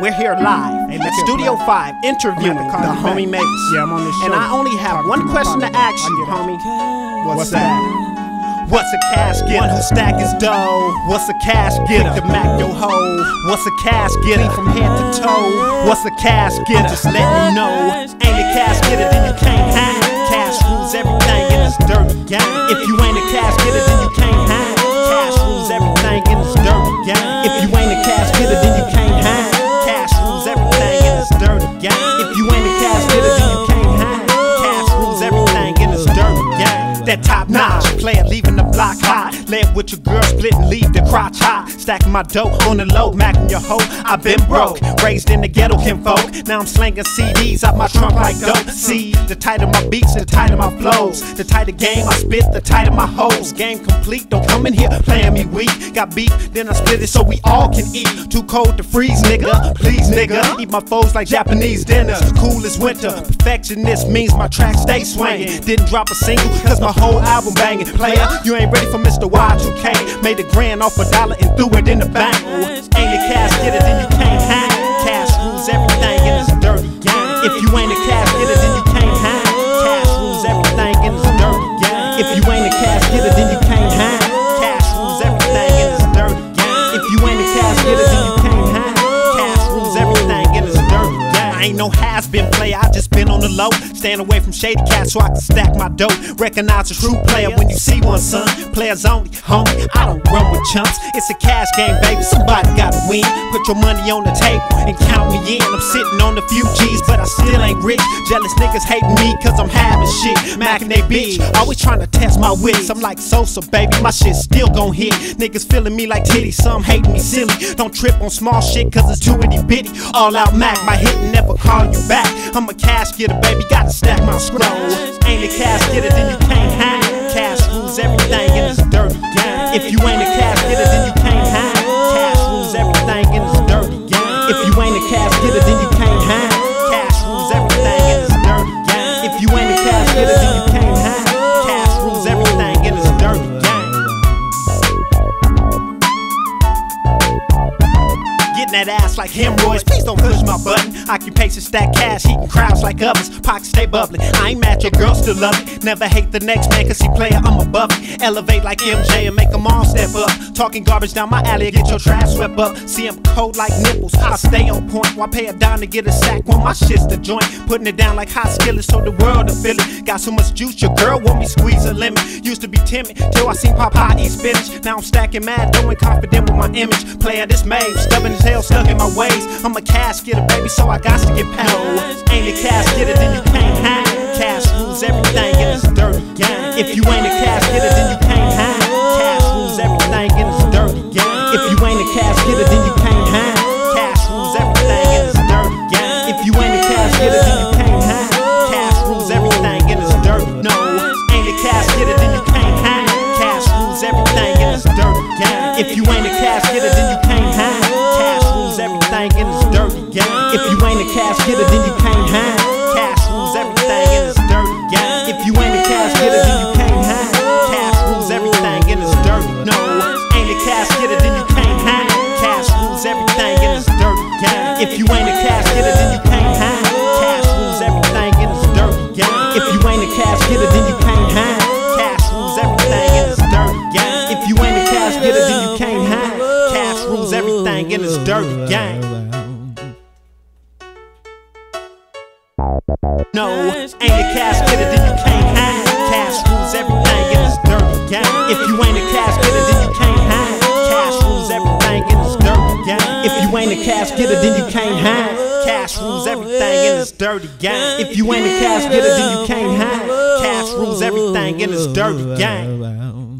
We're here live Hey, at look here, Studio bro. 5 interviewing the gonna call you homie. Mavis. Yeah, I'm on this And. I only have Talking one question to ask you, homie. What's What's that? that? What's a cash getter? Whose stack is dough? What's a cash getter? To Mac your hoe. What's a cash getter? From head to toe. What's a cash getter? Just let me know. Ain't a cash getter, then you can't hang. Cash rules everything in this dirty game. If you ain't a cash getter, then you can't hang. That top notch player leaving the block hot. Led with your girl split and leave the crotch hot. Stacking my dough on the low, macking your hoe. i been broke, raised in the ghetto kinfolk. Now I'm slinging CDs out my trunk like dope. See, the tighter my beats, the tighter my flows. The tighter game I spit, the tighter my hoes. Game complete, don't come in here playing me weak. Got beef, then I split it so we all can eat. Too cold to freeze, nigga. Please, nigga. Eat my foes like Japanese dinner. Cool as winter. Perfectionist means my track stay swinging. Didn't drop a single, cause my whole album banging. Player, you ain't ready for Mr. Y2K. Made a grand off a dollar and threw it in the bank. Ain't a cash getter, then you can't hang. Cash rules everything in this dirty game. If you ain't a cash getter, then you can't hang. Cash rules everything in this dirty game. If you ain't a cash getter, no has been player, I just been on the low. Staying away from shady cats so I can stack my dough. Recognize a true player when you see one, son. Players only, homie. I don't run chumps. It's a cash game, baby. Somebody gotta win. Put your money on the table and count me in. I'm sitting on a few G's, but I still ain't rich. Jealous niggas hating me cause I'm having shit. Macking they bitch, always trying to test my wits. I'm like Sosa, baby. My shit still gon' hit. Niggas feeling me like titties, some hating me silly. Don't trip on small shit cause it's too itty bitty. All out Mac, my hit never call you back. I'm a cash getter, baby. Gotta stack my scrolls. Ain't a cash getter, then you a cash getter, then you like hemorrhoids. Please don't push my button. Occupation stack cash, eating crowds like others. Pockets stay bubbling. I ain't mad, your girl still love it. Never hate the next man, cause he player, I'm above it. Elevate like MJ and make them all step up. Talking garbage down my alley, get your trash swept up. See, I'm cold like nipples. I stay on point. Why pay a dime to get a sack when my shit's the joint? Putting it down like hot skillets so the world to feel it. Got so much juice, your girl want me squeeze a lemon. Used to be timid till I seen Popeye eat spinach. Now I'm stacking mad, doing confident image. Player this made, stubborn as hell, stuck in my ways. I'm a cash getter, baby, so I got to get paid. Ain't a cash getter, then you can't hang. Cash rules everything in this dirty game. If you ain't a cash getter, then you can't you ain't a cash getter, then you can't hang. Cash rules everything in this dirty game. If you ain't a cash getter, then you can't hang. Cash rules everything in this dirty game. If you ain't a cash getter, then you can't hang. Cash rules everything in this dirty. No, ain't a cash getter, then you can't hang. Cash rules everything in this dirty game. If you ain't a cash getter, then you can't hang. Cash rules everything in this dirty game. If you ain't a cash getter, then in dirty game. No, ain't a cash getter, then you can't hang. Cash rules everything in this dirty game. If you ain't a cash getter, then you can't hang. Cash rules everything in this dirty game. If you ain't a cash getter, then you can't hang. Cash rules everything in this dirty game. If you ain't a cash getter, then you can't hang. Cash rules everything in this dirty game.